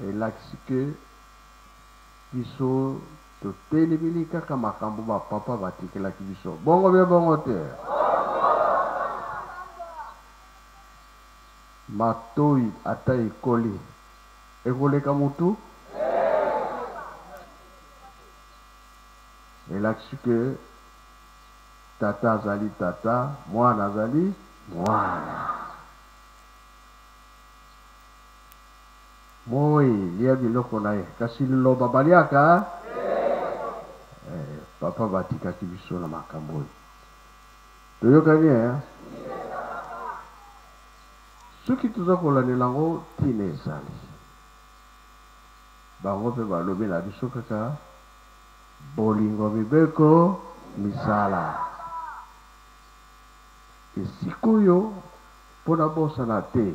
Elakisi que biso totelemeli kaka makambo ba papa batikelaki biso. Bongo bye bongo te? Matoyi ata ekoli, ekoleka mutu? Elakisi que tata azali tata, mwana azali mwana. Moyi, lia biloko na ye. Kasi liloba baliaka te. Eh, papa batikaki biso na makambo oyo. Toyokani eh? Soki toza kolandela yango, tina ezali. Bango pe balobi na biso kaka, Bolingo, mibeko, misala. Esika oyo, po nabosana te,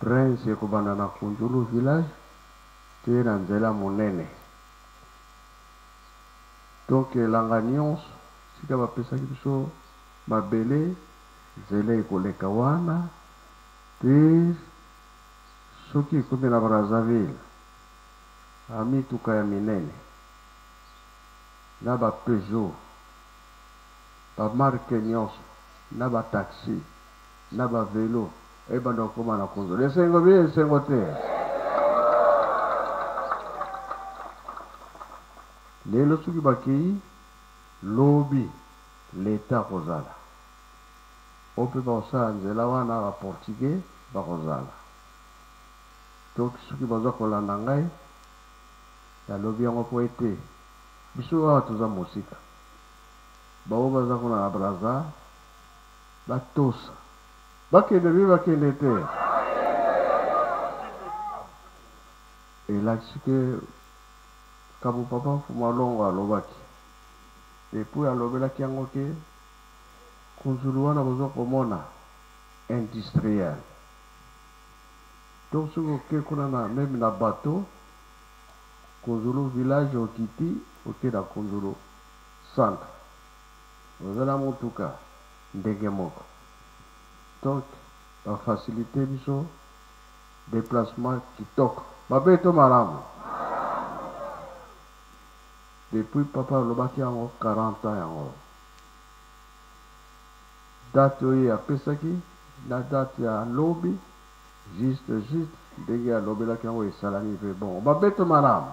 Trains ekobanda na Kunjulu village tee na nzela monene. Donc elanga nionso esika bapesaki biso mabele nzela ekoleka wana tee soki ekomi na Brazzaville a mituka ya minene na ba Peugeot ba marques nionso na ba taxi. na ba velo ebanda kokoma na kunzulu esengo bien esengo te lelo soki bakei lobi leta akozala o mpe bakosala nzela wana ba portugais bakozala toki soki baza kolanda ngai nalobi yango mpo ete biso awa toza mosika baoyo baza kuna na braza Batosa. Bakende be bakende te? Elakisi ke likambo Papa Mfuma Longo alobaki, depuis alobelaki yango ke Kunzulu wana bozo komona industriel, donc soki oke kuna na meme na bateau Kunzulu village okiti oke na Kunzulu centre, Oza na mutuka ndenge moko donc ba facilite biso deplacement kitoko mabe to malamu? Depuis papa alobaki yango 40 ans yango oyo date oyo ye apesaki na date ya lobi Juste juste ndenge alobelaki yango esalami pe bongo ba beto malamu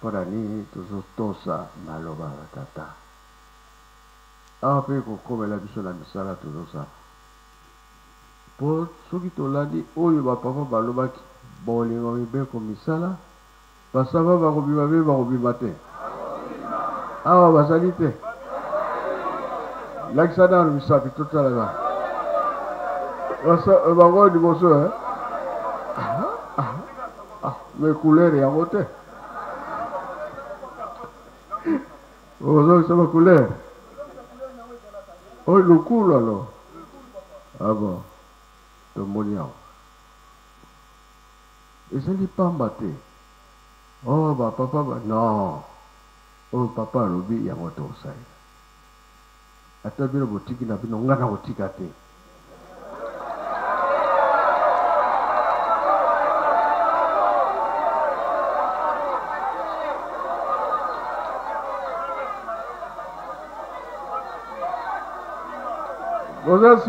pona nini tozo tosa maloba ya ba tata awa pe ekokomela biso na misala tozo sala po soki tolandi oyo ba papa balobaki bolingo mibeko misala Ba savants bakobima be bakobima te awa bazali te lakisa nanu misapi totala na bango oyo liboso eh? me couleur yango te ozongisa bacouleur oyo lokulu alo abo tomoni yango Ezali pamba te oh ba papa ba non oyo papa alobi yango tokosalela ata bino botiki na bino ngai nakotika te Vous êtes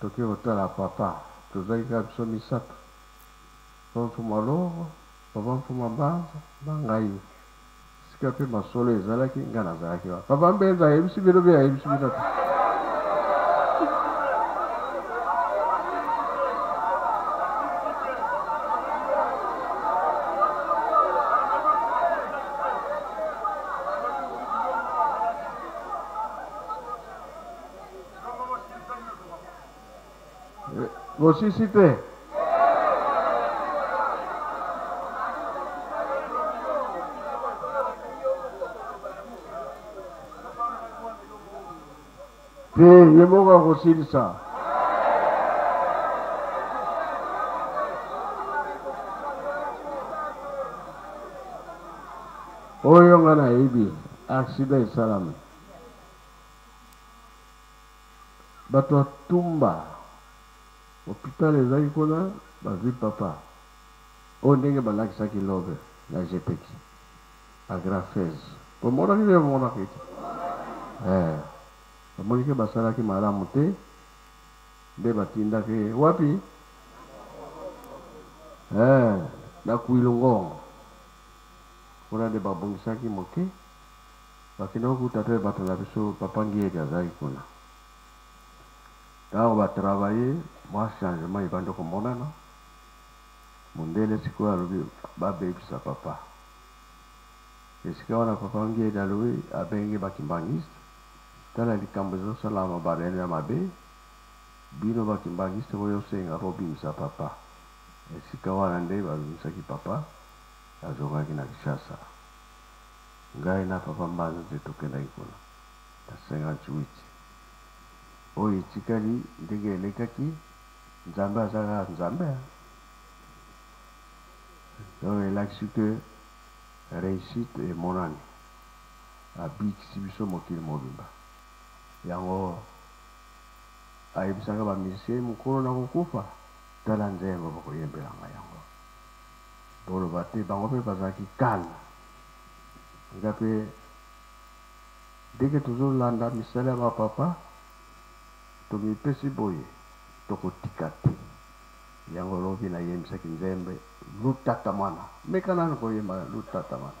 Toke kotala papa tozalaki kaka biso misatu papa mfuma loro papa mfuma mbanza na ngai esika pe masolo ezalaki ngai nazalaki wana papa mbenza ayebisi bino bino ayebisi bino te bosisi te te ye moko akosilisa oyo nga nayebi aksida esalami Batu ya tumba hopital ezalaki kuna bazui papa oyo ndenge balakisaki lobe na jepeki agrafez bomonaki nde bomonaki te eh bamoni ke basalaki malamu te nde batindaki ye wapi eh na kuilungongo kuna nde babungisaki moke Bakende kokuta pe bato na biso, Papa Ngiebi azalaki kuna. Tango ba travailler, mwa changement ebandi komonana, mundele sikoyo alobi babebisa Papa. Esika wana Papa Ngiebi alobi, abengi ba kimbanguistes, tala likambo ezosalama ba reunions ya mabe, bino ba kimbanguistes boyosenga bobimisa Papa. Esika wana nde babimisaki Papa, azongaki na Kinshasa. Ngai na Papa Mbanza nde tokendaki kuna na 58. Oyo etikali ndenge elekaki, Nzambe aza kaka Nzambe hein. Donc elakisi que reussite emonani. Abikisi biso mokili mobimba. Yango ayebisaka ba musiciens mokolo nakokufa tala nzembo bakoyembela ngai yango. Boloba te bango pe bazalaki calme. Eza pe ndenge tozo landa misala ya ba papa tomipesi boye toko tika te yango lobi na yembisaki nzembe lutatamana meka nanu koyemba lutatamana.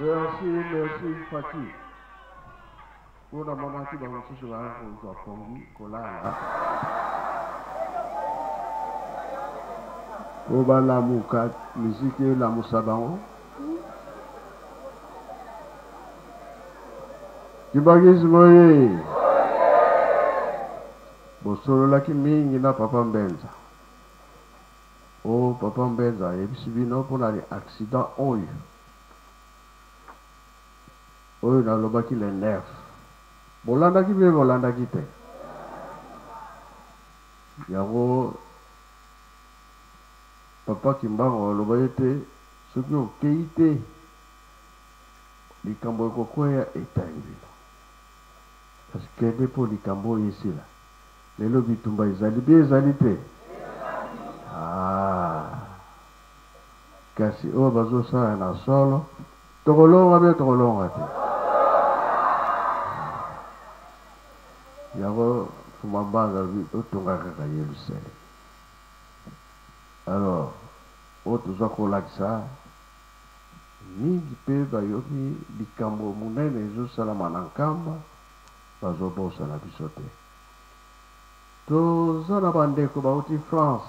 Merci, merci Fatih. Kuna manaki ba mosusu ba kozwa pongi kolala po balamuka miziki elamusa bango kibakisimo ye bosololaki mingi na papa mbenza Oh papa mbenza ayebisi bino pona le accident oyo oyo nalobaki le 9 bolandaki bie bolandaki te yango papa kimbangu aloba ye te soki okeyi te likambo ekokweya etangi bino kasi kende po likambo oyo esila Lelo bitumba ezali bye ezali te? Aah. Kasi oyo bazo sala na solo toko longwa bye toko longwa te? Yango Fuma Mbanga alobi totonga kaka Yelusalemi. Alors oyo toza ko lakisa mingi pe bayoki likambo munene ezo salama na Nkamba. bazo bosana biso te toza na ba ndeko bawuti France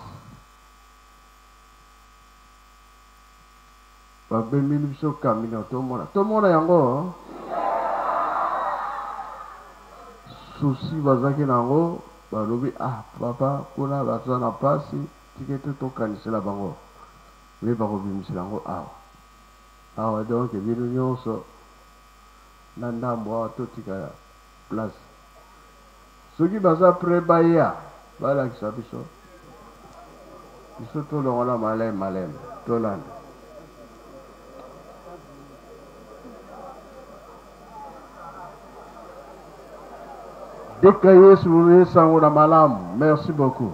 ba bembeli biso kamino tomona tomona yango susi bazaki na yango balobi ah papa kuna baza na mpasi tike te tokanisela bango me bakobimisela yango awa awa donk bino nyonso na ndambu awa totika place soki baza pret baya balakisa biso biso tolongola malem malem tolanda Dika Yesu sango na malamu. Merci beaucoup.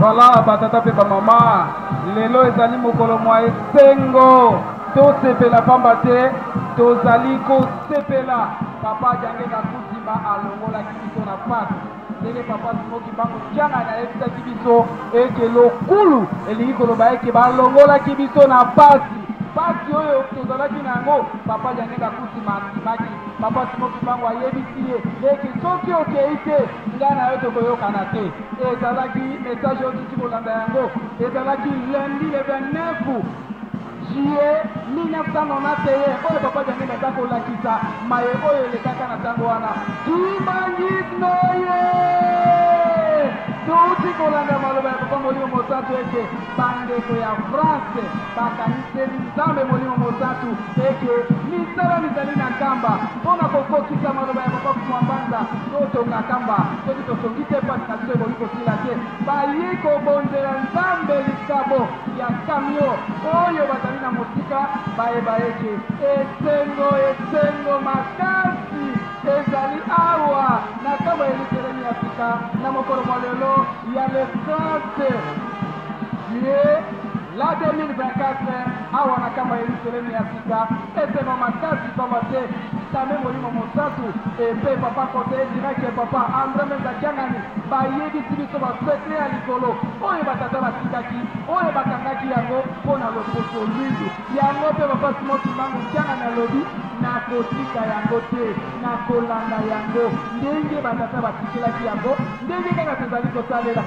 vala batata mpe bamama lelo ezali mokolo mwa esengo tosepela mpamba te tozali kosepela papa jange kakudima alongolaki biso na pasi ndenge papa simoki bango kianga nayebisaki biso eke lokulu elingi koloba eke balongolaki biso na pasi pasi oyo tozalaki na yango papa janenge akusima andimaki papa simoki bango ayebisi ye eke soki okei te ngai na yo tokoyokana te ezalaki message oyo titi kolanda yango ezalaki lundi le 29 Juillet 1991, oyo Papa Diangienda aza kolakisa maye oyo elekaka na ntango wana. Kimbanguisme oye! Touti kolanda maloba ya Papa Molimo Mosantu ete bandeko ya France bakaniseli Nzambe Molimo Mosantu ete misala mizali na nkamba mpo na kokokisa maloba ya Papa Mwambanza totonga nkamba soki totongi te mpasi na biso ekoki kosila te baye kobonzela Nzambe likabo ya kamio oyo bazali na mosika bayeba ete esengo esengo makasi ezali awa na kama ya litelemi ya sika na mokolo mwa lelo ya le 30 juillet la 2024 awa na kama ya litelemi ya sika Epema makasi pamba te same molimo mosantu epe papa koteye direct papa andre meza kiangani bayebisi biso basekle ya likolo oyo batata batikaki oyo bakangaki yango mpo na lokoso lwidu yango mpe papa simotimango kiangani alobi nakotika yango te nakolanda yango ndenge batata batikelaki yango ndenge kaka tozali kosalela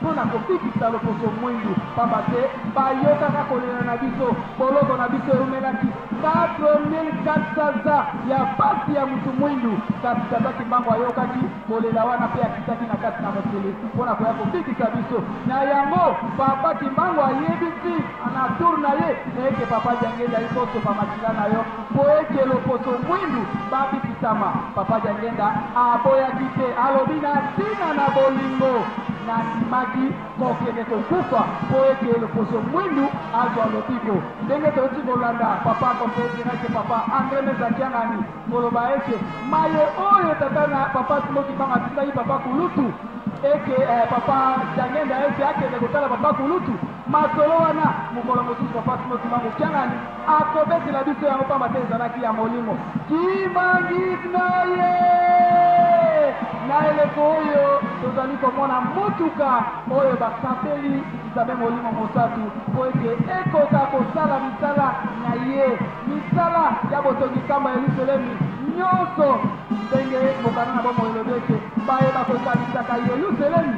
mpo na kobikisa loposo mwindu, mpamba te bayokaka kolela na biso, boloko na biso eumelaki 4400 za ya pasi ya moto mwindu. Kasi Tata Kimbangu ayokaki kolela wana mpe akitaki na kati na mokili mpo na koya kobikisa biso. Na yango Papa Kimbangu ayebisi na tour na ye eke Papa Diangenda ikosopa makila na yo Mpo ete loposo mwindu babikisama, Papa Diangenda aboyaki te, alobi, na ntina na bolingo nandimaki kokende kokufa mpo ete loposo mwindu azwa lobiko. Ndenge touti kolanda Papa Confederate Papa Andre Meza Kiangani koloba ete maye oyo tata na Papa Simon Kimbangu atindaki Papa Kulutu ete eh, Papa Diangenda ete akende kotala Papa Kulutu Masolo wana mokolo mosusu papa Simon Kimbangu Kiangani akobetela biso yango mpamba te ezalaki ya molimo. Kimbangisme oye! Na eleko oyo tozali komona motuka oyo bakateli Nzambe Molimo Mosantu mpo ete ekoka kosala misala na ye, misala ya botongi kamba ya Yelusalemi nyonso, ndenge mokanda na bomoi elobi ete baye bakokanisaka Yelusalemi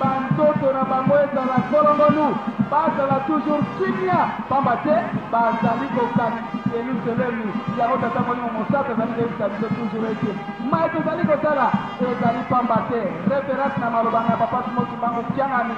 banzoto na bango ezala kolongonu bazala toujours kimia pamba te bazali kokanisa yeluselemi yango tata molimo mosato azali koyebisa biso toujours ete mai tozali kosala ezali pamba te reference na maloba na papa simoki bango kiangani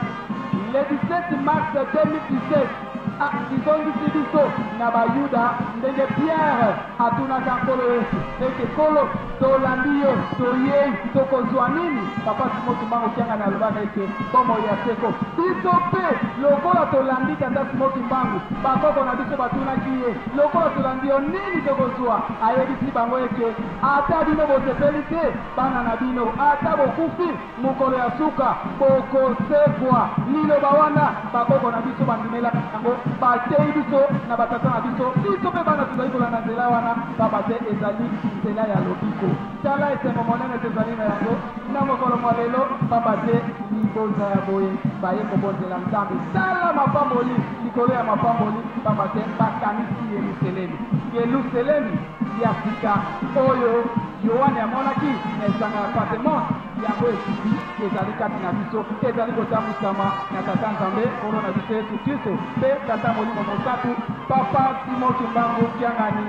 le 17 mars 2017 Akizongisi biso na Bayuda ndenge Piere atunaka Nkolo Yesu ete, Nkolo, tolandi yo, toyei, tokozwa nini? Papa Simon Kimbangu Kiangani alobaka ete, Bomoi ya seko. Biso mpe lokola tolandi Tata Simon Kimbangu, bakoko na biso batunaki ye, lokola tolandi yo, nini tokozwa? Ayebisi bango ete, Ata bino bosepeli te, bana na bino, ata bokufi, mokolo ya suka bokosekwa liloba wana bakoko na biso bandimela yango bateyi biso na batata na biso biso mpe bana tozali kolanda nzela wana pamba te ezali nzela ya lobiko tala esengo monene tozali na yango na mokolo mwa lelo pamba te libonza ya boye baye kobonzela nzambe tala mapamboli likolo ya mapamboli pamba te bakanisi yeluselemi yeluselemi ya sika oyo Yoane amonaki na esanga ya Patemonte yango esuki ezali kati na biso ezali kotambwisama na tata nzambe nkolo na biso yesu kristo mpe tata molimo mosatu papa simo kimbangu kiangani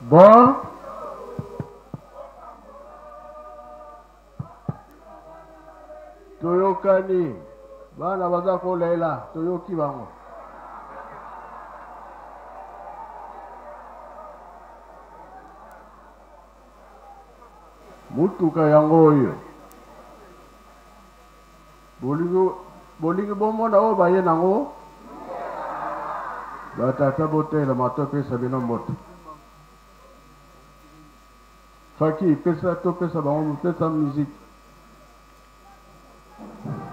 Bon. Toyokani. Bana baza kolela, toyoki bango. Mutuka yango oyo. Bolingi, bolingi bomona oyo baye nango? Ba tata botelema topesa bino mbote. Faki pesa topesa bango pesa musique. Thank you.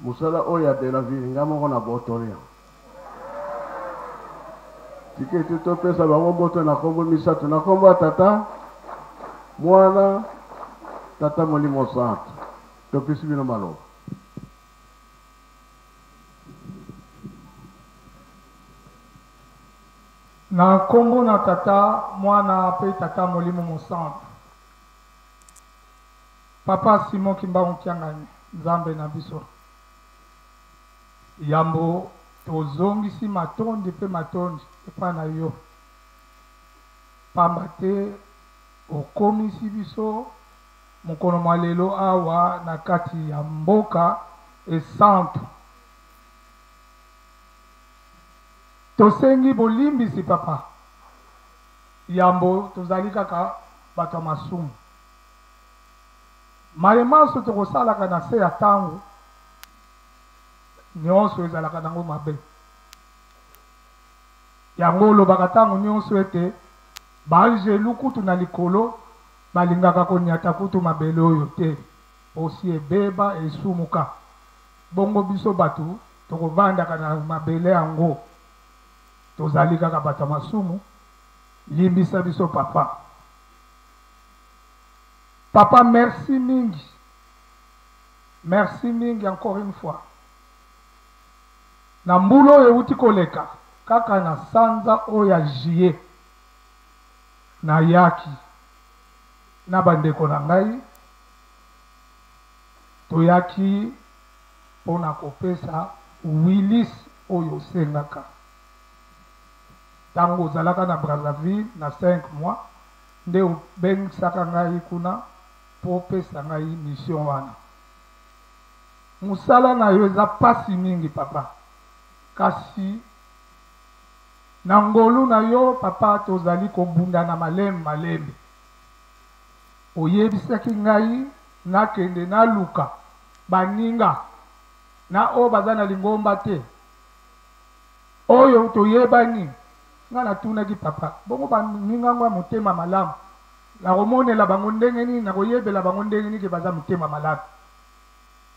Musala oyo ya Delaville nga moko na botoli yango. Tika ete topesa bango mbote na kombo misato, na kombo ya Tata, Mwana, Tata Molimo Santu. Topesi bino maloba. Na kombo na Tata, Mwana pe Tata Molimo Mosantu. Papa Simon Kimbangu Kiangani Nzambe na biso, yambo tozongisi matondi mpe matondi epai na yo mpamba te okomisi biso mokolo mwa lelo awa na kati ya mboka esantu. Tosengi bolimbisi papa, yambo tozali kaka bato ya masumu. Maye manso tokosalaka na se ya tango nionso ezalaka nango mabe. Yango olobaka tango nionso ete ba anjelu kutu na likolo balingaka koniata kutu mabele oyo te posi ebeba esumuka. Bongo biso batu tokovandaka na mabele yango tozali kaka batu ya masumu? Limbisa biso papa. Papa merci mingi. Merci mingi encore une fois. Na mbula oyo euti koleka kaka na sanza oyo ya juillet nayaki na bandeko na ngai toyaki mpo na kopesa willis oyo osengaka ntango ozalaka na brazzaville na 5 mois Nde obengisaka ngai kuna mpo opesa ngai mission wana. Mosala na yo eza mpasi mingi, Papa. Kasi na ngolu na yo, Papa, tozali kobunda na malembe malembe. Oyebisaki ngai nakende naluka baninga na oyo baza na lingomba te. Oyo toyebani nga natunaki papa bongo ba ninga ngo ya motema malamu nakomonela bango ndenge nini nakoyebela bango ndenge nini ke baza motema malamu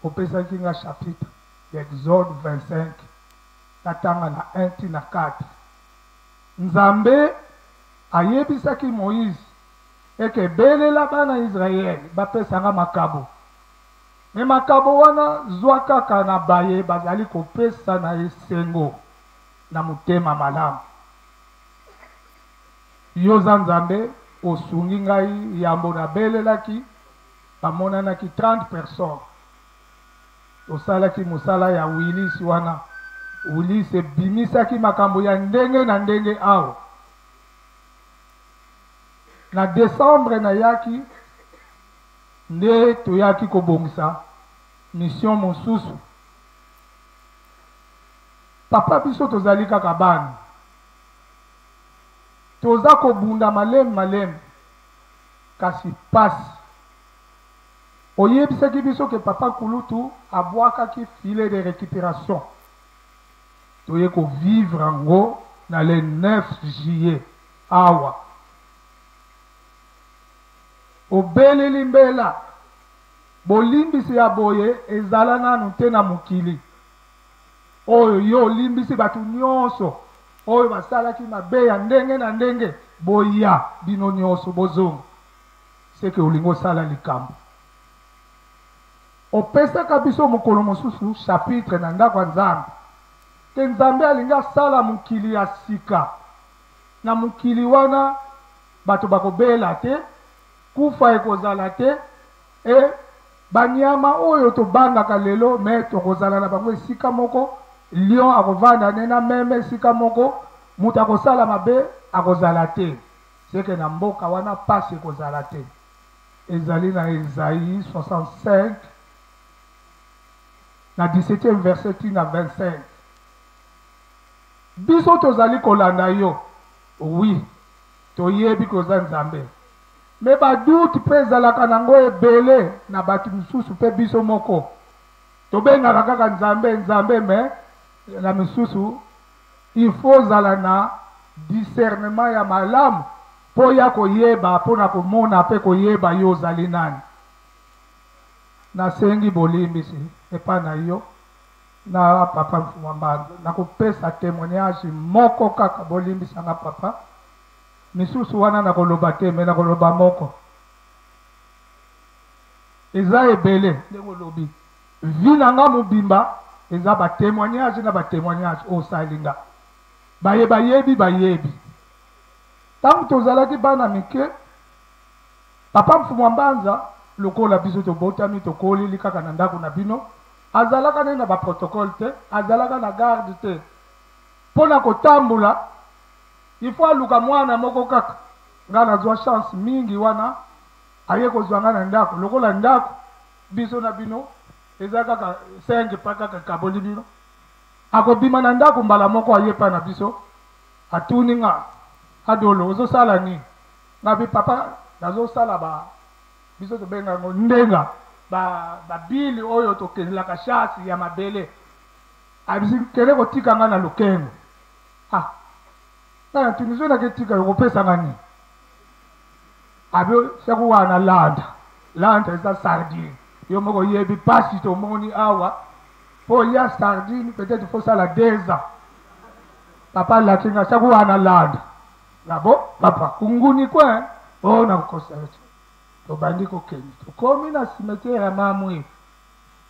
opesaki nga chapitre ya exode 25 natanga na 1 ti na 4 nzambe ayebisaki moise eke belela bana israel bapesa nga makabo Mais makabo wana zua kaka na baye bazali kopesa na esengo na motema malamu. Y'oza Nzambe osungi ngai yambo na belelaki bamonanaki 30 personnes tosalaki mosala ya Willis wana Willis ebimisaki makambo ya ndenge na ndenge awa na decembre nayaki nde toyaki kobongisa mission mosusu papa biso tozali kaka bana toza kobunda malem malem kasi pasi oyebisaki biso ke papa kulutu abwakaki filet de recuperation toye ko vivre yango na le 9 juillet awa Obeleli mbela? Bolimbisi ya boye ezala nanu te na mokili oyo. Yo olimbisi batu nionso oyo basalaki mabe ya ndenge na ndenge? Boya bino nionso bozonga seke olingi osala likambo. Opesaka biso mokolo mosusu chapitre na ndako ya Nzambe ke Nzambe alingi asala mokili ya sika na mokili wana. Bato bakobela te, kufa ekozala te et ba niama oyo tobangaka lelo mais tokozala na bango esika moko, lion akovanda ne na meme esika moko, moto akosala mabe akozala te, ce que na mboka wana pasi ekozala te. Ezali na Ezayi 65 na 17e verset ti na 25. Biso tozali kolanda yo. Oui toyebi qu'oza nzambe mais ba doute pe ezalaka nango ebele na batu misusu pe biso moko tobengaka kaka nzambe nzambe mais na misusu il faut zala na discernement ya malamu po ya koyeba pona komona pe koyeba yo ozali nani nasengi bolimbisi epa na yo Na papa mfumua mbangu nakopesa temoignage moko kaka bolimbisa nga papa misusu wana nakoloba te mais nakoloba moko eza ebele ndenge olobi vie na nga mobimba eza ba temoignage na ba temoignage osali nga baye bayebi bayebi ntango tozalaki bana mike papa mfumua mbanza lokola biso tobotami tokoleli kaka na ndako na bino Azalaka nde na ba protocole te, azalaka na garde te. Pona ko tambola il faut aluka muana moko kaka. Nga nazua chance mingi wana aye kozua nga na ndaku. Lokola ndaku biso na bino eza kaka 5 pas kaka ekaboli bino. Ako bima na ndaku mbala moko aye epai na biso. Atuni nga, Adolo ozo sala nini? Nga pe papa nazo sala ba Biso tobenga yango ndenga. Ba ba bili oyo tokezelaka chasse ya mabele. Abisi kende kotika nga na lokengo. Ah. Nga na tuni soki nake tika yoko pesa nga nini? Abi seko wa na landa. Landa eza sardine. Yo moko yebi pasi to moni awa. Po ya sardine peut-être faut sala deux ans. Papa lakinga seko wa na landa. Nabo papa kunguni kwen. Oh na kosa yote. Tobandi kokende. Tokomi na cimetière ya Mamouif.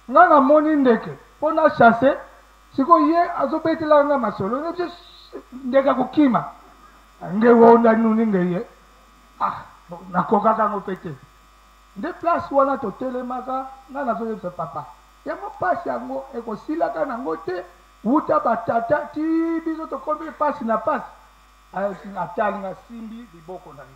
Nga namoni ndeke po na chasser. Sikoyo ye azo betela nga masolo. Nde je ndeke akokima. Nge wo nda nuni nge ye. Ah, nakokaka ngo pe te. Nde place wana totelemaka, nga nazo yebisa papa. Yango pasi yango ekosilaka na ngo te wuta ba tata ti biso tokomi pasi na pasi. Atali nga asimbi liboko na ye.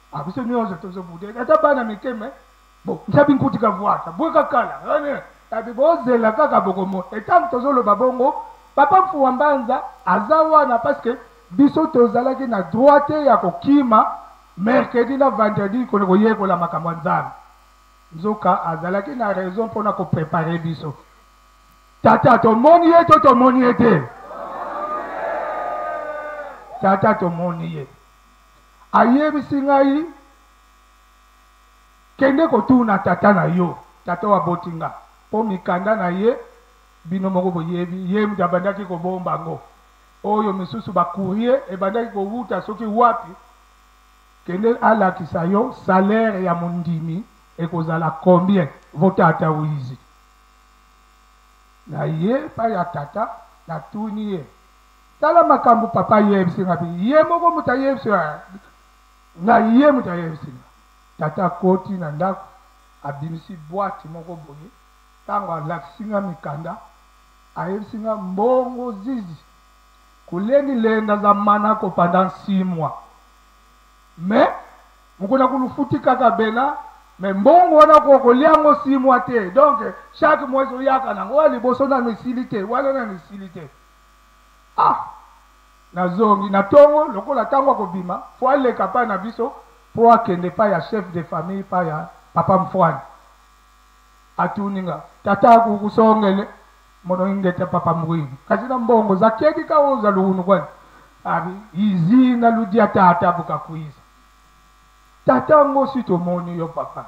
Ah, biso nyonso tozobudeka ata bana mike me bo nsabi nkutika vuata bweka kala abi bozela kaka bokomona etango tozoloba bongo papa mfuwa mbanza aza wana parceke biso tozalaki na droit te ya kokima mercredi na vendredi kone koyekola makambo ya nzambe nzoka azalaki na raison mpo na koprepare biso tata tomoni ye to tomoni ye te tata tomoni ye ayebisi ngai kende kotuna tata na yo tata oyo aboti nga mpo mikanda na ye bino moko boyebi ye moto abandaki kobomba yango oyo misusu bakurie ebandaki kowuta soki wapi kende alakisa yo salaire ya mondimi ekozala combien votata wizi na ye epai ya tata natuni ye Tala makambu papa ayebisi nga bi ye moko mutu ayebisi nga ye mutu ayebisi nga tata akoti na ndaku abimisi boite moko boye tangu alakisi nga mikanda ayebisi nga mbongo zizi kulengi lenda za manako pendant six mois mais mukuna kulufuti kaka bena mais mbongo wana ko kolia ngo six mois te donc chaque mois oyaka nango wa liboso nanu esili te wana nanu esili te Ah! Nazongi na tongo lokola tango akobima faut aleka epai na biso po akende epai ya chef de famille epai ya papa Mfwani. Atuni nga, Tata Kukusongele, mono ingeta papa Mbuibu, kasi na mbongo za kedi ka o za luhunu kwani? Abi, Izi na ludia tata bukakuiza. Tata ngo si tomoni yo papa.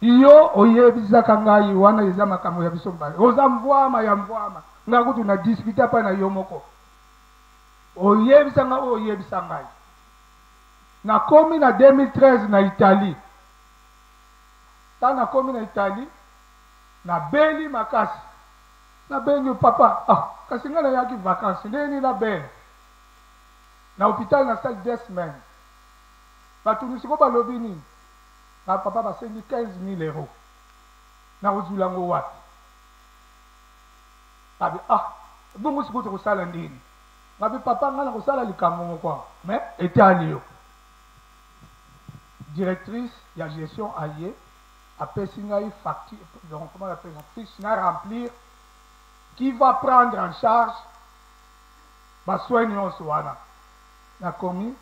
Yo oyebisaka ngai wana eza makambo ya biso mibale oza mvuama ya mvuama ngai kutu na discuta pa na yo moko oyebisa ngai oyo oyebisa ngai na komi na 2013 na Italie ta na komi na Italie na beli makasi na bengi papa ah kasi ngai na yaki vacances ndenge nini na beli na hôpital na salle des semaines batunisi ko balobi nini ba papa basengi 15000 euros nakozwila yango wapi abi ah bongo sikoyo tokosala ndini ngabi papa ngai nakosala likambo moko awa mais etali yo directrice ya gestion aye apesi ngai facture donc comment appelle la fiche na remplir qui va prendre en charge basoin nyonso wana nakomi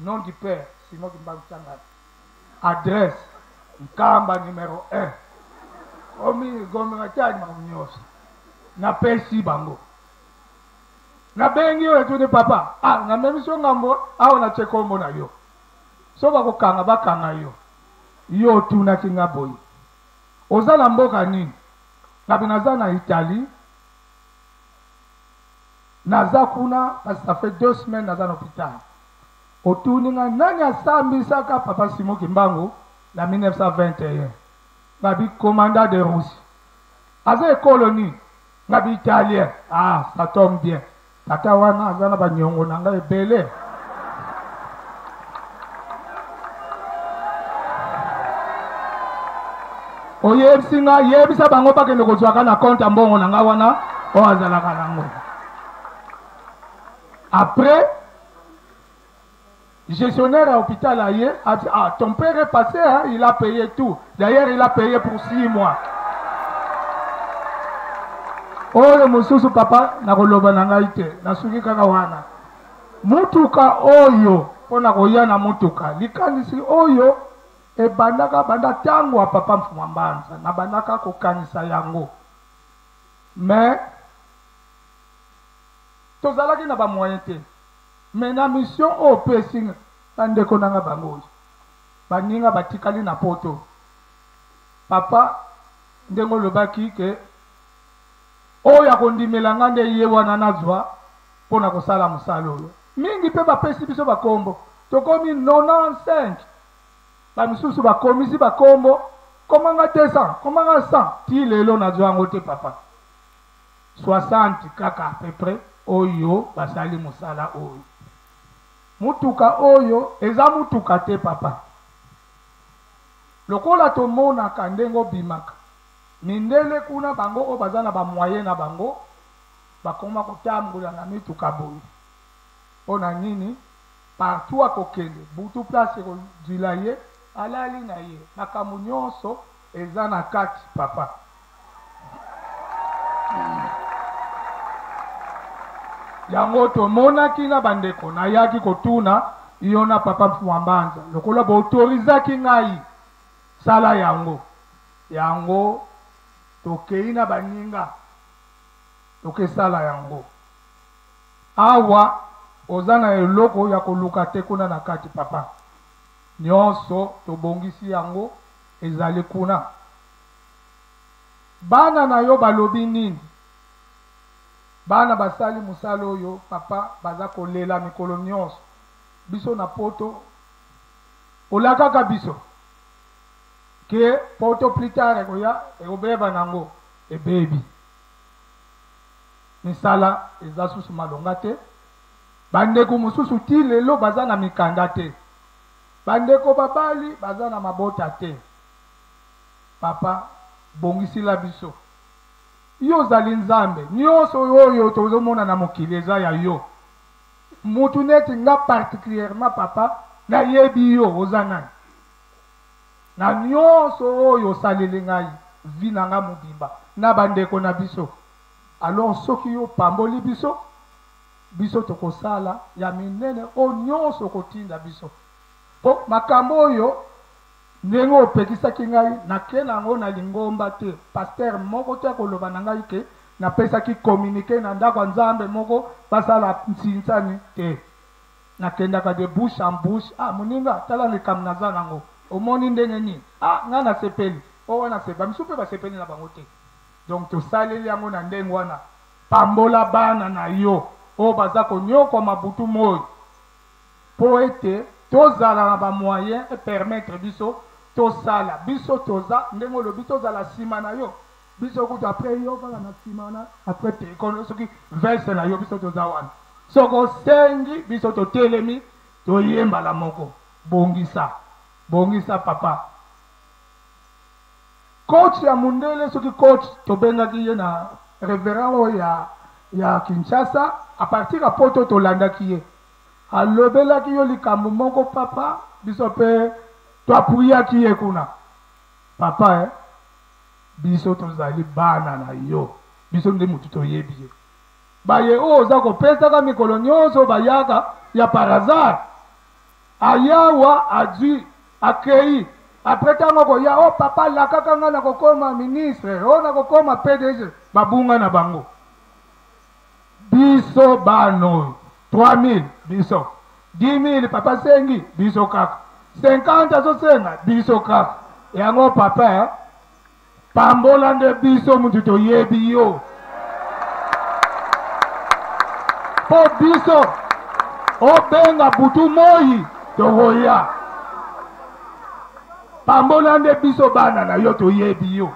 Nom du père Simon Kimbangu Kiangani Adresse Nkamba numero un Omi gombe matadi makambo nyonso napesi bango nabengi yo etuni papa ah, namemisi yo ngambo awa natye nkombo na yo so bakokanga bakanga yo yo otunaki nga boye oza na mboka nini ngabe naza na italie Naza kuna kasi ça fait deux semaines naza na hopital. Otuni nga nani asambisaka papa Simon Kimbangu na 1921? Ngabi commandant de Russie. Aza ekolo nini? Ngabi italien. Ah, ça tombe bien. Tata wana aza na ba nyongo na nga ebele. oyebisi nga yebisa bango bakende kozwaka na konte ya mbongo na nga wana oyo azalaka nango après gestionnaire ya hôpital aye ati ah, ton père est passé hein, il a payé tout d'ailleurs il a payé pour six mois oyo mosusu papa nakoloba na ngai te nasuki kaka wana Motuka oyo. Mpo na koya na motuka, likanisi oyo ebandaka banda tango ya Papa Mfuma Mbanza. Nabandaka kokanisa yango mais tozalaki na ba moyen te. Mais na mission oyo opesi nga, ba ndeko na nga bango oyo, baninga batikali na poto. Papa, ndenge olobaki que oyo akondimela nga nde ye wana nazwa. mpo na kosala mosala oyo. Mingi mpe bapesi biso bakombo, tokomi 95. Bamisusu bakomisi bakombo, koma nga 200, koma nga 100. Ti lelo nazwa yango te, Papa. 60 kaka à peu près oyo basali mosala oyo. Motuka oyo eza motuka te, Papa. Lokola tomonaka ndenge obimaka, mindele kuna bango oyo baza na bamoye na bango, Bakoma kotambola na mituka boye pona nini? Partout akokende butu place ekozwila ye alali na ye makambo nionso eza na kati papa. Yango tomonaki na ba ndeko nayaki kotuna yo na papa Mfuambanza lokola bo autorisaki ngai sala yango yango tokeyi na baninga tokesala yango awa oza na eloko ya koluka te kuna na kati papa nyonso tobongisi yango ezali kuna bana na yo balobi nini bana basali mosala oyo papa baza kolela mikolo nyonso biso na poto olakaka biso ke poto plus tard ekoya ekobeba nango ebebi misala eza susu malonga te bandeko mosusu ti lelo baza na mikanda te bandeko babali baza na mabota te papa bongisila biso yo ozali nzambe nyonso oyo tozomona na mokili eza ya yo mutu neti nga particulièrement papa nayebi yo oza nani na nionso oyo osaleli ngai vie na ngai mobimba na ba ndeko na biso alors soki yo opamboli biso biso tokosala ya minene oyo nionso okotinda biso po makambo oyo ndenge opekisaki ngai nake na yango na lingomba te pasteur moko te akoloba na ngai ke napesaki communique na ndako ya nzambe moko basala nsinsani te Na kendaka de bouche en bouche ah muninga tala likambo na za nango omoni ndenge nini ah nga na sepeli oh wana se ba misusu pe ba sepeli na bango te donc to saleli yango na ndenge wana pambola bana na yo oyo baza ko niokwama butu moyi po ete to zala na ba moyen e permettre biso to sala biso toza ndenge olobi to zala sima na yo Biso kutu après yo kaka na sima wana après tricolo soki veste na yo biso toza wana soki osengi biso totelemi toye mbala moko bongisa bongisa papa coach ya mundele soki coach tobengaki ye na reverend oyo ya ya Kinshasa a partir ya poto tolandaki ye alobelaki yo likambo moko papa biso mpe toapuyaki ye kuna papa eh? biso tozali bana na yo biso nde motu toyebi ye baye oyo oza kopesaka mikolo nyonso bayaka ya parazar ayawa azwi akei apres ntango koya o oh, papa lakaka ngai na kokoma ministre o oh, na kokoma pdg babunga na bango biso bana oyo 3000 biso 10000 papa asengi biso kaka 50 azosenga biso kaka yango papa eh? pambola nde biso mutu toyebi yo mpo biso obenga butu moi tokoya pambola nde biso bana na yo toyebi yo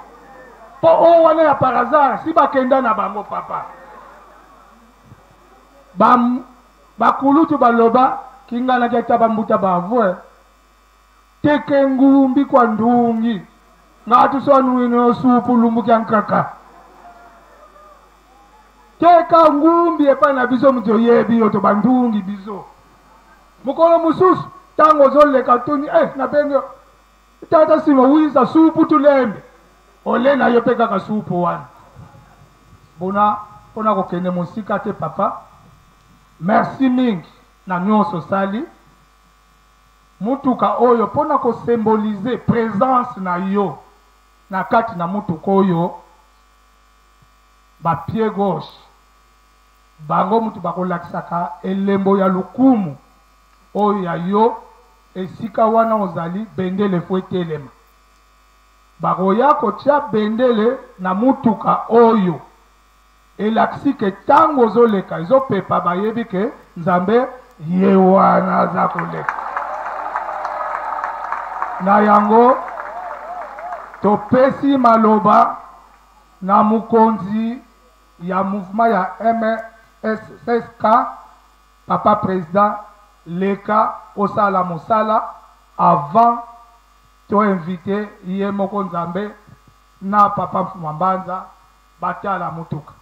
Po oyo wana ya par hasard si bakenda na bango papa. Ba bakulutu baloba kingana kya taba mbuta bavue teke ngumbi kwa ndungi ngatu swanuino supu lumbu kya nkaka teka ngumbi epai na biso moto oyebi yo to bandungi biso mokolo mosusu ntango ozoleka tuni e eh, nabengi Tata sima wisa supu tulembe ole na yo pe kaka supu wana bona pona kokende mosika te papa merci mingi na nyonso osali motuka oyo pona kosymbolize presence na yo na kati na motuka oyo ba pied gauche bango mutu bakolakisaka elembo ya lokumu oyo ya yo Esika wana ozali, bendele faut etelema. Bakoya kotia bendele na mutuka oyo. Elakisi ke tango ozoleka ezopepa bayebi ke Nzambe ye wana aza koleka. Na yango topesi maloba na mokonzi ya mouvement ya MSSK, Papa president leka osala musala avant to invite ye moko nzambe na papa mfuma mbanza batala mutuka.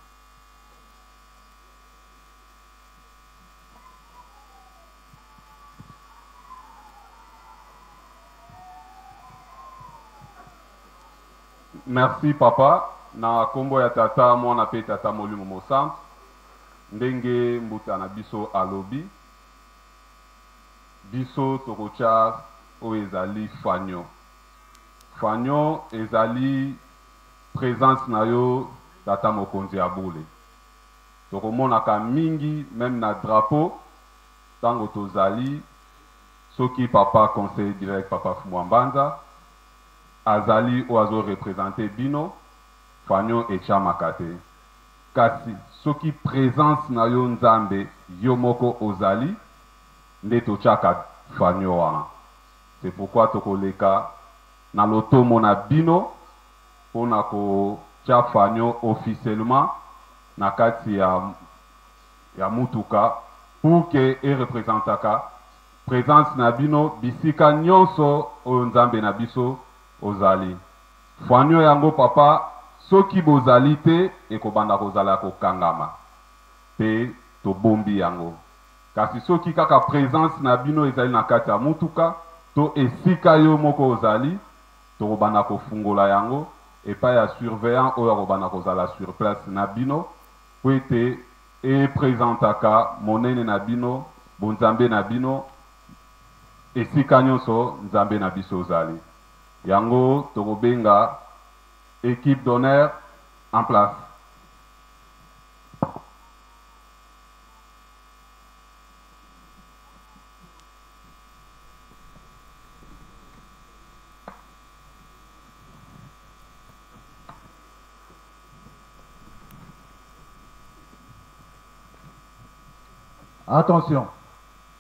Merci papa na kombo ya tata muana pe tata molimo mosantu. Ndenge mbuta na biso alobi, biso tokotya oyo ezali fagnon. Fagnon ezali presence na yo tata mokonzi ya bule. Tokomonaka mingi meme na drapeau tango tozali soki papa conseiller direct papa Fumua Mbanza azali oyo azo representer bino, fagnon etiamaka te. Kasi soki presence na yo nzambe yo moko ozali nde totiaka fanio wana c'est pourquoi toko leka na lotomo na bino pona ko tia fanio officiellement na kati ya ya mutuka pour que e representaka presence na bino bisika nionso oyo nzambe na biso ozali. Fanio yango papa soki bozali te ekobanda kozala ya kokangama pe tobombi yango kasi soki kaka presence na bino ezali na kati ya mutuka to esika yo moko ozali tokobanda kofungola yango epai ya surveillant oyo akobanda kozala sur place na bino po ete e presentaka monene na bino bonzambe na bino esika nionso nzambe na biso ozali. Yango toko benga equipe d'honneur en place. Attention.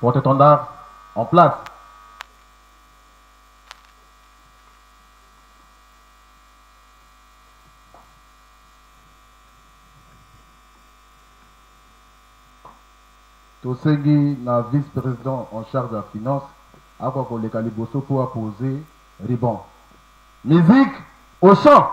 Porte étendard en place. tosengi na vice-président en charge ya finance akoka koleka liboso mpo apose ribon musique au champ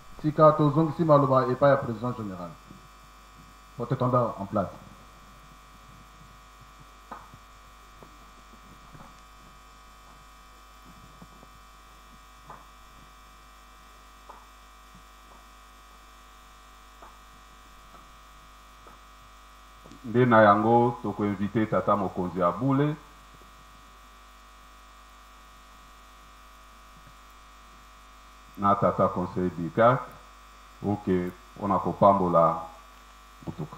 Tika tozongisi maloba epai ya President general. Protocondor en place. nde na yango tokoinvite tata mokonzi ya bule na tata conseil du Cac ok pona ko pambola mutuka.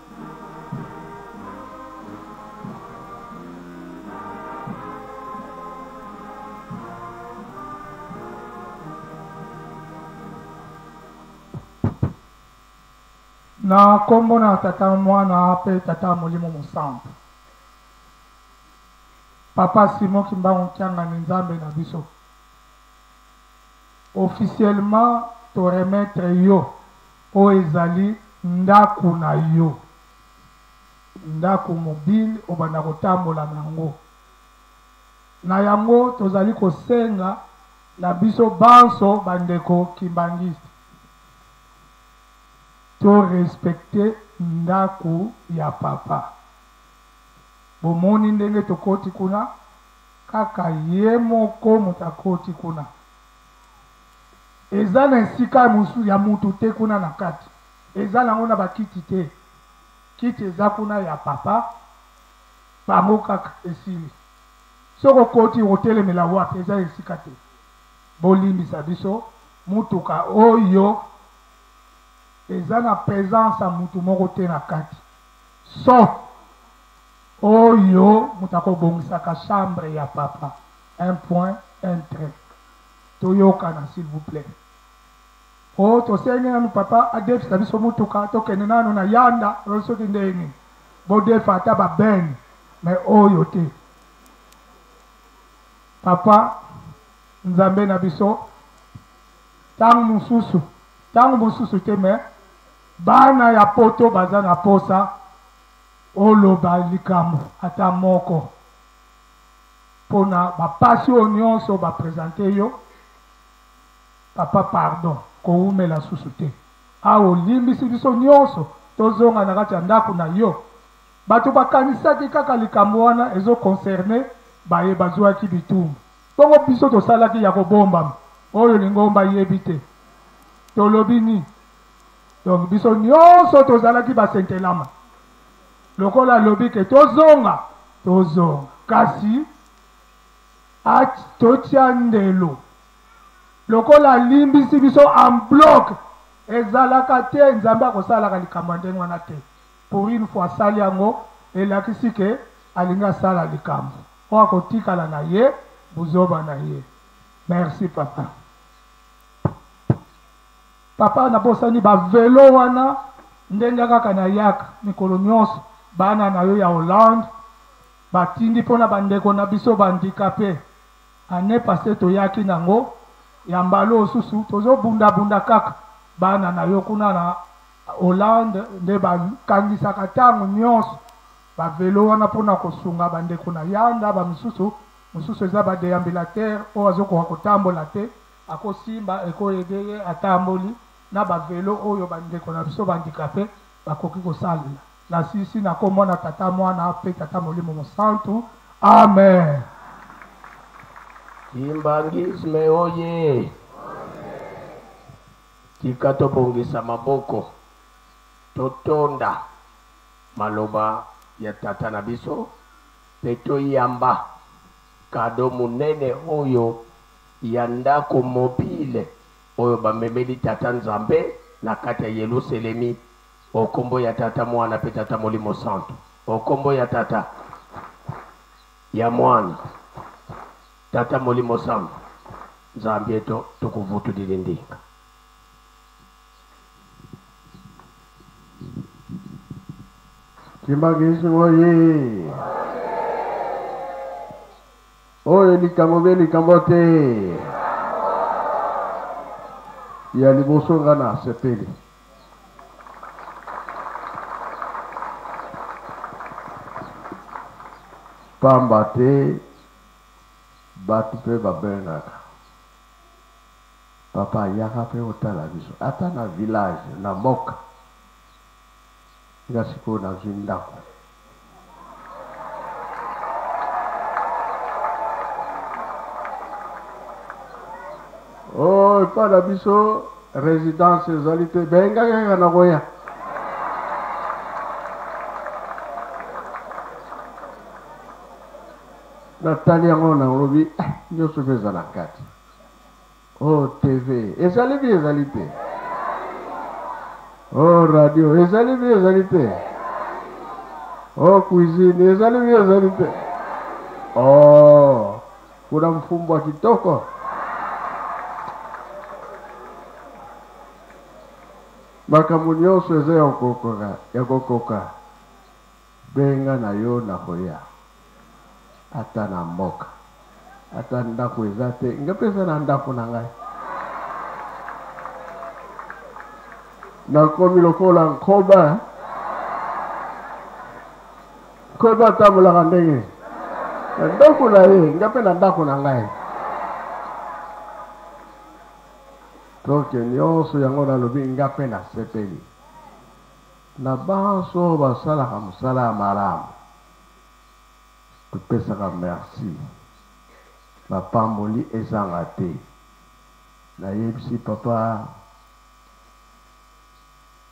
na nkombo na tata mwana mpe tata molimo mosantu papa simon kimbangu kiangani nzambe na biso officiellement to remettre yo Oyo ezali ndako na yo. Ndako mobile obanda kotambola na yango. Na yango tozali kosenga na biso banso bandeko kimbanguiste to respecter ndako ya papa. Bomoni ndenge tokoti kuna? Kaka ye moko moto akoti kuna. Eza na esika ya mosusu ya mutu te kuna na kati eza nango na ba kiti te kiti eza kuna ya papa bango kaka esili soki okoti okotelemela wapi eza esika te bolimbisa biso mutuka oyo eza na presence ya mutu moko te na kati sauf oyo mutu akobongisaka chambre ya papa un point un trait Toyokana s'il vous plait. Oh tosengi nanu papa adefisa biso mutuka tokende nanu na yanda oyo soki ndenge nini. Bodefa ata ba ben mais oyo te. Papa Nzambe na biso tango mosusu tango mosusu te mais bana ya poto baza na posa oloba likambo ata moko pona ba pasi oyo nionso ba presente yo papa pardon kowumela susu te awa olimbisi biso nionso tozonga na kati ya ndako na yo bato bakanisaki kaka likambo wana ezo concerne baye bazuaki bitumbu bongo biso tosalaki ya kobombama oyo lingomba yebi te tolobi nini donc biso nionso tozalaki basentelama Lokola alobi ke tozonga, tozonga. Kasi totia ndelo. Lokola alimbisi biso en bloc, ezalaka te. Nzambe akosalaka likambo ya ndenge wana te. Pour une fois asali yango, elakisi ke alingi asala likambo. Oyo akotikala na ye, buzoba na ye. Merci papa. Papa na bosani ba velo wana nde nga kaka na yaka mikolo nionso bana na yo ya Hollande ba tindi pona ba ndeko na biso ba handicape annee passe to yaki na ngo ya mbala oyo susu tozo bunda bunda kaka bana na yo kuna na Hollande nde ba kangisaka tango nionso ba velo wana pona ko sunga ba ndeko na yanda ba misusu mususu eza ba deambulateur oyo azo koka ko tambola te Ako simba eko aide ye atamboli na ba velo oyo ba ndeko na biso ba handicape ba koki ko salela. Na silisi na kombo na Tata muana pe Tata molimo mosantu Amen. Kimbanguisme oye! Tika tobongisa maboko, totonda maloba ya tata na biso mpe toyamba kado monene oyo ya ndako mobile oyo bamemeli Tata Nzambe na kati ya Yeluselemi, o nkombo ya Tata, Mwana, mpe Tata Molimo Santu. O nkombo ya Tata, ya Mwana, Tata Molimo Santu, Nzambi eto tukuvutudili ndinga. Kimbagizi oye! Oyo likambo be likambo te. Ya liboso nga na sepeli. Pamba te bato mpe babengaka papa yaka mpe otala biso ata na village na mboka Nga sikoyo nazwi ndako. Oh, epai na biso residence ezali te, benga kaka nakoya. natali yango nalobi eh, nyonso mpe eza na kati Oh TV ezali bi ezali te. Oh radio ezali bi ezali te. Oh cuisine ezali bi ezali te. Oh kuna mfumbwa kitoko. makambo nyonso eza ya kokoka ya kokoka Benga na yo nakoya ata na mboka ata ndaku eza te nga pesa na ndaku na ngai nakomi lokola nkoba nkoba atambolaka ndenge na ndaku na ye nga mpe na ndaku na ngai toke nyonso yango nalobi nga mpe nasepeli Na banso oyo basalaka mosala ya malamu, topesaka mersi. Mapamboli ezanga te. Nayebisi Papa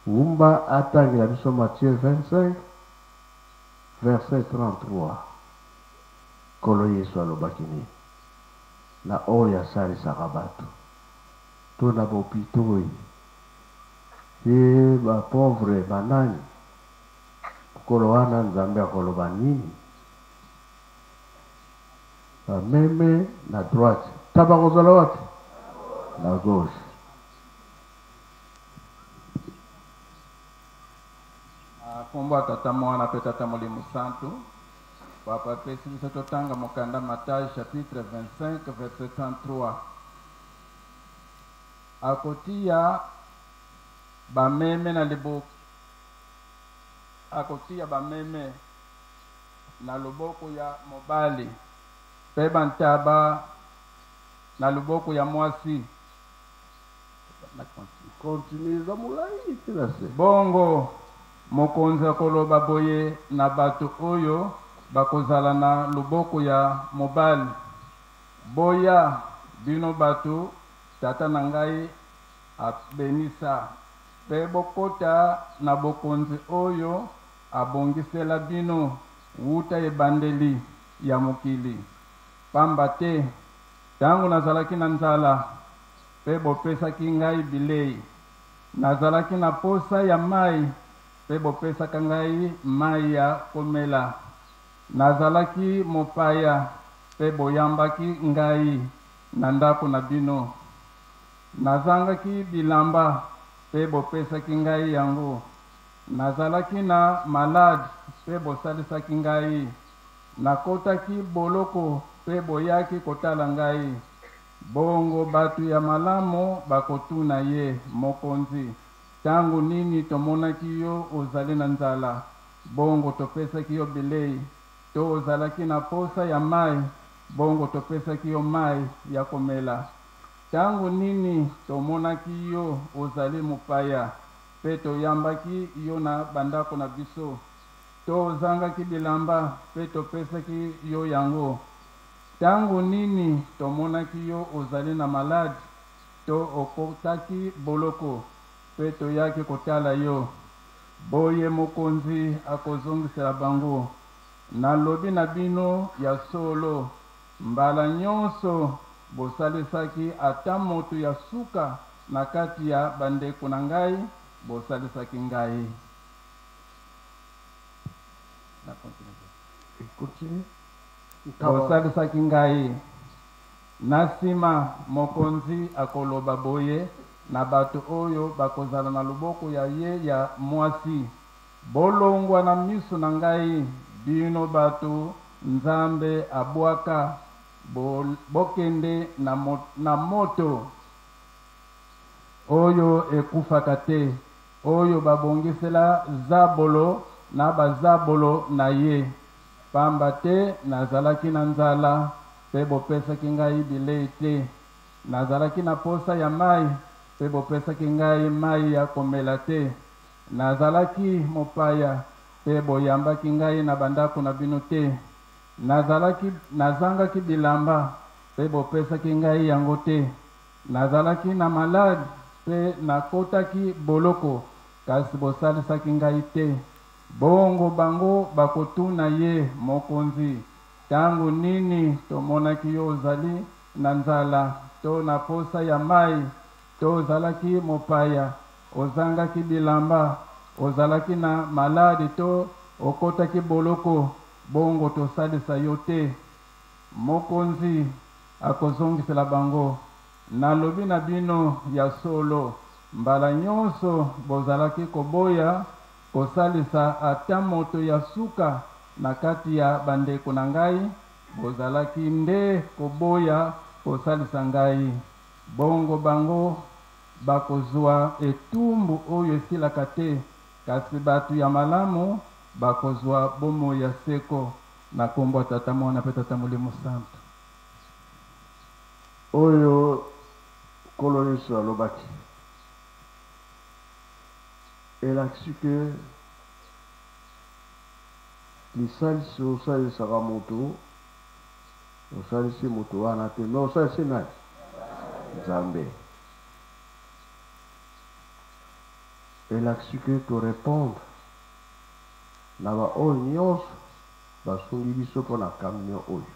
Wumba atangela biso Matthieu 25, verset 33. Nkolo Yesu alobaki nini na oyo asalisaka bato to na bopitoi? Te ba pauvre ba nani? Mukolo wana nzambe akoloba nini? Ba meme na droite ta bakozala wapi? Na gauche. Na kombo ya Tata muana pe Tata molimo santu papa apesi biso totanga mokanda Matai chapitre 25 verset 33. Akotia ba meme na liboki. Akotia ba meme na loboko ya mobali pe ba ntaba na loboko ya mwasi. Continue, eza molayi ti na se. Bongo mokonzi akoloba boye na bato oyo bakozala na loboko ya mobali, Boya, bino bato. Tata na ngai akbenisa, mpe bokota na bokonzi oyo abongisela bino wuta ebandeli ya mokili. Pamba te tango nazalaki na nzala, mpe bopesaki ngai bilei, nazalaki na posa ya mayi, mpe bopesaka ngai mayi ya komela, nazalaki mopaya, mpe boyambaki ngai. Na ndako na bino, nazangaki bilamba pe bopesaki ngai yango, nazalaki na malade pe bosalisaki ngai, nakotaki boloko pe boyaki kotala ngai. Bongo batu ya malamu bakotuna ye, Mokonzi, tangu nini tomonaki yo ozali na nzala, bongo topesaki yo bileyi? to ozalaki na posa ya mayi, bongo topesaki yo mayi ya komela? Tango nini tomonaki yo ozali mopaya pe toyambaki yo na bandako na biso? To ozangaki bilamba pe topesaki yo yango? Tango nini tomonaki yo ozali na maladi to okotaki boloko? Mpe toyaki kotala yo. Boye mokonzi akozongisela bango, Nalobi na bino, ya solo, mbala nyonso bosalisaki ata moto ya suka na kati ya bandeko na ngai, bosalisaki ngai. Bosalisaki ngai. Na nsima, mokonzi akoloba boye na bato oyo bakozala na loboko ya ye ya mwasi, Bolongwa na miso na ngai, bino bato Nzambe abwaka, bo, bokende na, mo, na moto oyo ekufaka te, oyo babongisela Zabolo na bazabolo na ye, Pamba te nazalaki na nzala, pe bopesaki ngai bilei te, nazalaki na posa ya mayi, pe bopesaki ngai mayi ya komela te, nazalaki mopaya, pe boyambaki ngai na bandako na bino te, nazalaki, nazangaki bilamba, pe bopesaki ngai yango te, nazalaki na maladi, pe nakotaki boloko, kasi bosalisaki ngai te. Bongo bango bakotuna ye, Mokonzi, tango nini tomonaki yo ozali na nzala to na posa ya mayi, to ozalaki mopaya, ozangaki bilamba, ozalaki na maladi to okotaki boloko, bongo tosalisa yo te? Mokonzi akozongisela bango, Nalobi na bino, ya solo, mbala nyonso bozalaki koboya Kosalisa ata moto ya suka na kati ya bandeko na ngai, bozalaki nde koboya kosalisa ngai, bongo bango bakozua etumbu oyo esilaka te, kasi bato ya malamu bakozua bomoi ya seko na kombo ya Tata, Mwana pe Tata Molimo Santu. Oyo Nkolo Yesu alobaki. Elakisi que lisalisi osalisaka mutu osalisi mutu wana te mais osalisi nani? Nzambe. Elakisi que to repondre na ba oyo nionso basungi biso mpo na camion oyo.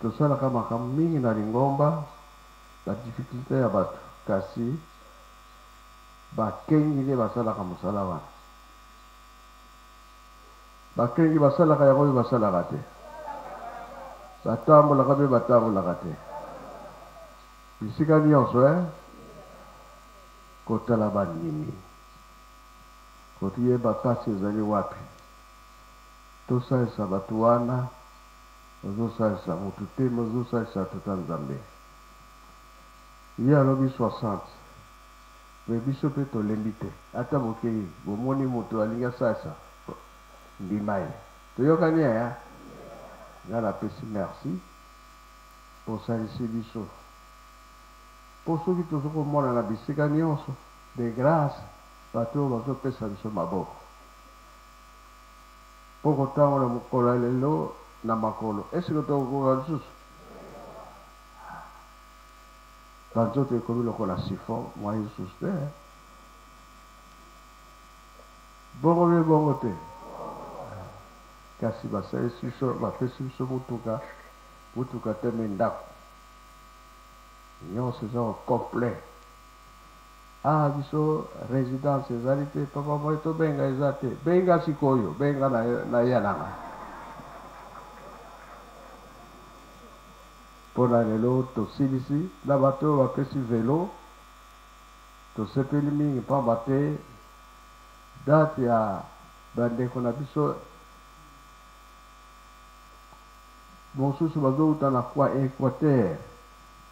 Tosalaka makambo mingi na lingomba. ba difficultes ya batu kasi ba kengi nde basalaka musala wana ba kengi basalaka yango pe basalaka te ba tambolaka pe ba tambolaka te bisika nionso eh kotala ba ndimi koyeba pasi ezali wapi tosalisa batu wana Ozo salisa mutu te mais ozo salisa tata nzambe ye alobi 60 mais biso pe tolembi te ata muke yy bomoni mutu alingi asalisa ndima ye toyokani eeh nga na pesi merci bo salisi biso po soki tozo ko mona na bisika nionso de grace batu oyo bazo pesa biso maboko. Mpo kotango na mokolo ya lelo na makolo est ce que toko koka lisusu? Ba nzoto ekomi lokola siphon moyen lisusu te hein bongo pe bongo te kasi ba salisi biso ba pesi biso mutuka mutuka te mais ndaku nionso eza au complet Ah biso residence ezali te papa moyen tobenga eza te benga sikoyo benga na naya nanga pona lelo tosilisi na bato oyo bapesi velo tosepeli mingi pamba te date ya bandeko na biso mosusu bazowuta na equateur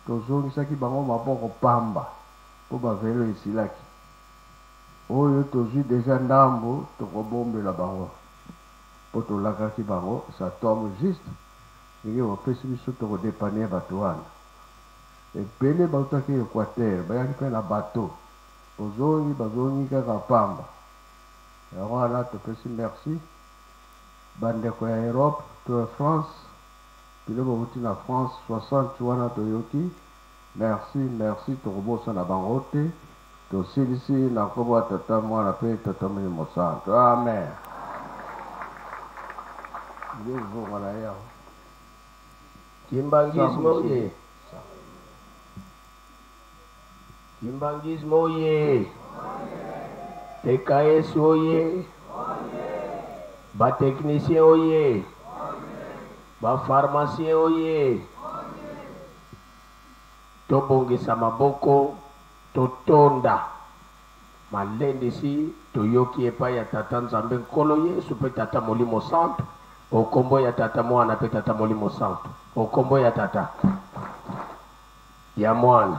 tozongisaki bango maboko pamba po ba velo esilaki oyo tozui deja ndambu toko bombela bango po tolakaki bango ça tombe juste ndenge bopesi biso toko depanner batu wana ebele bautaki equateur bayaki pe na bateau bozongi bazongi kaka pamba yango wana topesi merci ba ndeko ya Europe to France bino bowuti na France 60 wana toyoki Merci merci tokobosana bango te tosilisi na nkombo ya tata mwana mpe tata molimo santu amen ndio zonga na yao kimbangisme oye kimbangisme oye teka yesu oye batechnicien oye Ba pharmaciens oyee! Tobongisa maboko totonda malendisi toyoki epai ya Tata Nzambe Nkolo Yesu mpe Tata Molimo Santu, o nkombo ya Tata, Mwana mpe Tata Molimo Santu, o nkombo ya Tata, ya Mwana.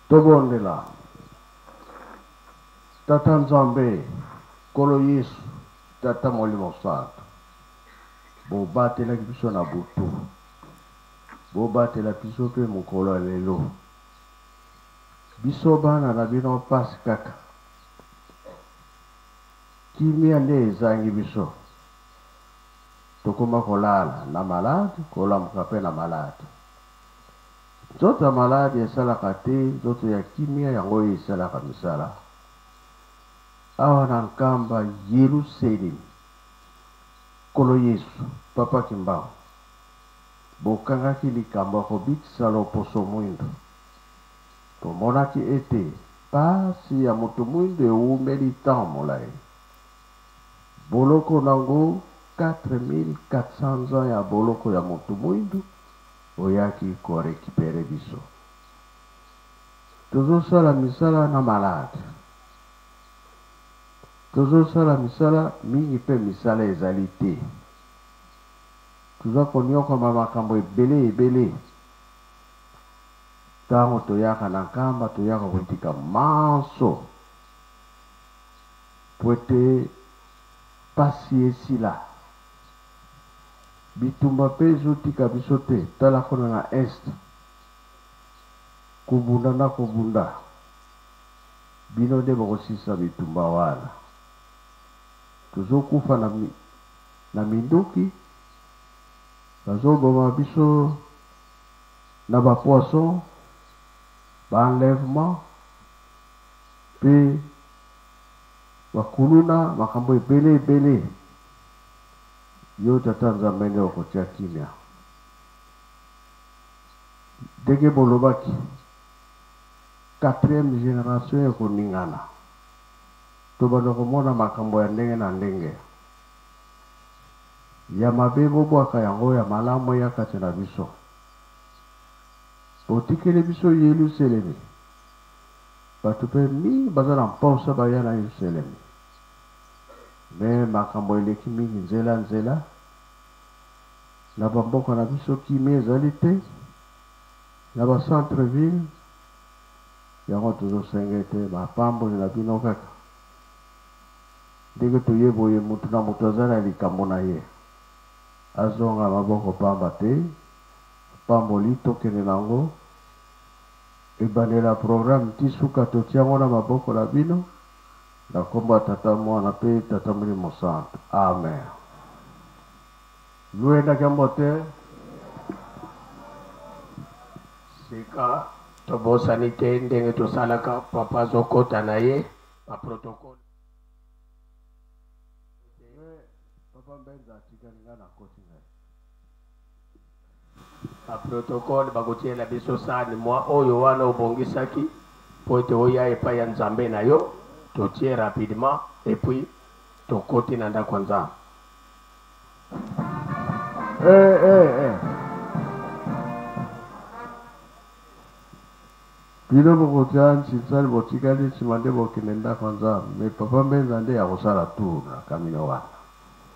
Tobondela. Tata Nzambe, Nkolo Yesu, Tata Molimo Santu, bobatelaki biso na butu, bobatela biso mpe mokolo ya lelo. Biso bana na bino mpasi kaka, kimia nde ezangi biso, tokoma kolala na malade, kolamuka mpe na malade. Nzoto ya maladi esalaka te, nzoto ya kimia yango oyo esalaka misala. Awa na Nkamba, Yeluselemi, Nkolo Yesu, Papa Kimbangu, bokangaki likambo ya kobikisa loposo mwindo. Tomonaki ete pasi ya moto mwindo ewumeli temps molayi. Boloko nango 4400 ans ya boloko ya moto mwindu. Oyaki ko recuperer biso. Tozo sala misala na malade. Tozo sala misala mingi pe misala ezali te. Toza koniokwama makambo ebele ebele. Tango toyaka na Nkamba toyaka kotika manso po ete pasi esila. Bitumba pe ezo tika biso te tala kuna na Est kobunda na kobunda bino nde boko silisa bitumba wana tozo kufa na na minduki bazo boma biso na ba poisson ba enlèvement pe ba kuluna makambo ebele ebele Yo tata nzambe nde okotia kimia ndenge bolobaki quatrième generation ekoningana tobanda komona makambo ya ndenge na ndenge ya mabe bobwaka yango ya malamu eya kati na biso botikeli biso yeluselemi bato mpe mingi baza na mposa baya na yeluselemi mais makambo eleki mingi nzela nzela na ba mboka na biso kimia ezali te na ba centre ville yango tozo senga ete ba pamboli na bino kaka ndenge toye boye mutu na mutu aza na likambo na ye azonga maboko pamba te pamboli tokende na ngo ebandela programme ti suka totia ngo na maboko na bino. Na nkombo ya Tata, Mwana, mpe Tata Molimo Santu. Amen. Luenda kia mbote. Sika tobosani te ndenge tosalaka papa azokota na ye ba protocole. Papa Mbenza atikali ngai na koti na ye. Ba protocole bakotiela biso sani mwa oyo wana obongisaki mpo ete oya epai ya Nzambe na yo, totie rapidement et puis tokoti na ndako ya Nzambe. Eh, eh, eh. bino bokotia nsinsani botikali nsima nde bokende ndako ya nzambe me papa mbenza nde akosala tour na kamino wana